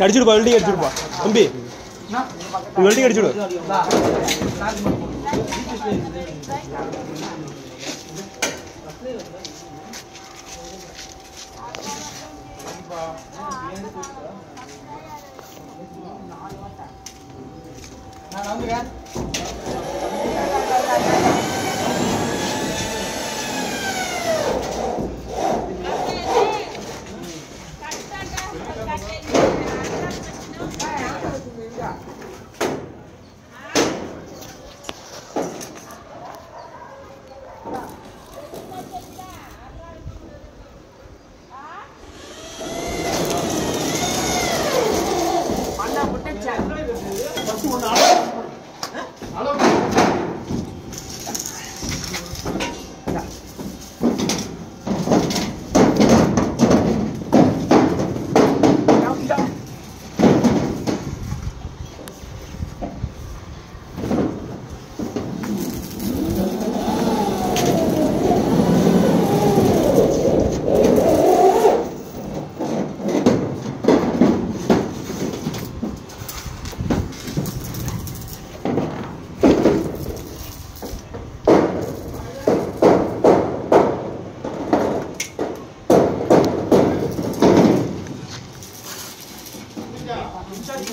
அடிச்சுடுப்பா welding அடிச்சுடுப்பா. தம்பி welding அடிச்சுடு. நான் வந்துக்கிறேன் or.